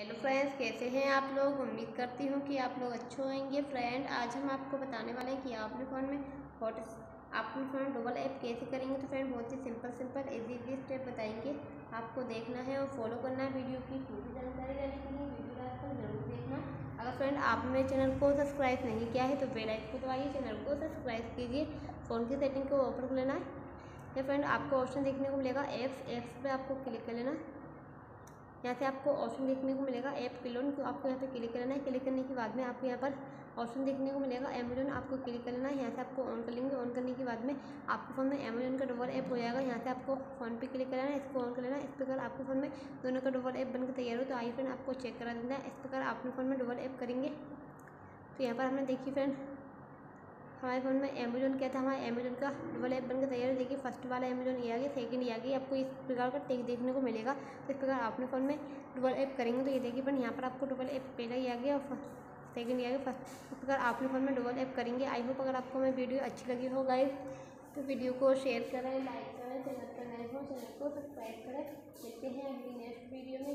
Hello friends कैसे हैं आप लोग? उम्मीद करती हूँ कि आप लोग अच्छे होंगे। फ्रेंड आज हम आपको बताने वाले हैं कि आप अपने फ़ोन में फोट अपने फ़ोन डबल ऐप कैसे करेंगे? तो फ्रेंड बहुत ही simple simple easy easy step बताएँगे। आपको देखना है और फॉलो करना है वीडियो की। पूरी जानकारी लेने के लिए वीडियो लास्ट ज़रूर देखना। अगर फ्रेंड आपने मेरे चैनल को सब्सक्राइब नहीं किया है तो बेलाइक को दबाइए। चैनल को सब्सक्राइब कीजिए। फ़ोन की सेटिंग को ओपन कर लेना है। फ्रेंड आपको ऑप्शन देखने को मिलेगा एप्स एप्स पर आपको क्लिक कर लेना। यहाँ से आपको ऑप्शन देखने को मिलेगा ऐप को आपको यहाँ पे क्लिक करना है? क्लिक करने के बाद में आपको यहाँ पर ऑप्शन देखने को मिलेगा अमेजोन आपको क्लिक करना है। यहाँ से आपको ऑन कर लेंगे ऑन करने के बाद में आपके फ़ोन में अमेजोन का डबल ऐप हो जाएगा। यहाँ से आपको फ़ोन पे क्लिक करना है, इसको ऑन कर लेना है। इस प्रकार आपके फ़ोन में दोनों का डबल ऐप बनकर तैयार हो तो आई फ्रेंड आपको चेक करा देना है। इस प्रकार अपने फ़ोन में डबल ऐप करेंगे। तो यहाँ पर हमने देखी फ्रेंड हमारे फ़ोन में अमेजोन क्या था? हमारे अमेजोन का डबल ऐप बनकर तैयार देखिए फ़र्स्ट वाला अमेजोन ये आ गया सेकंड ये आ गया। आपको इस प्रकार का टेक देखने को मिलेगा। तो इस प्रकार अपने फ़ोन में डबल ऐप करेंगे तो ये देखिए, पर यहाँ पर आपको डबल ऐप पहला ही आ गया और सेकंड ये आ गया। फ़र्स्ट इस प्रकार अपने फ़ोन में डबल ऐप करेंगे। आई होप अगर आपको मेरी वीडियो अच्छी लगी हो गाइस तो वीडियो को शेयर करें लाइक करें चैनल पर नए हो चैनल को सब्सक्राइब करें। देखते हैं अगली नेक्स्ट वीडियो में।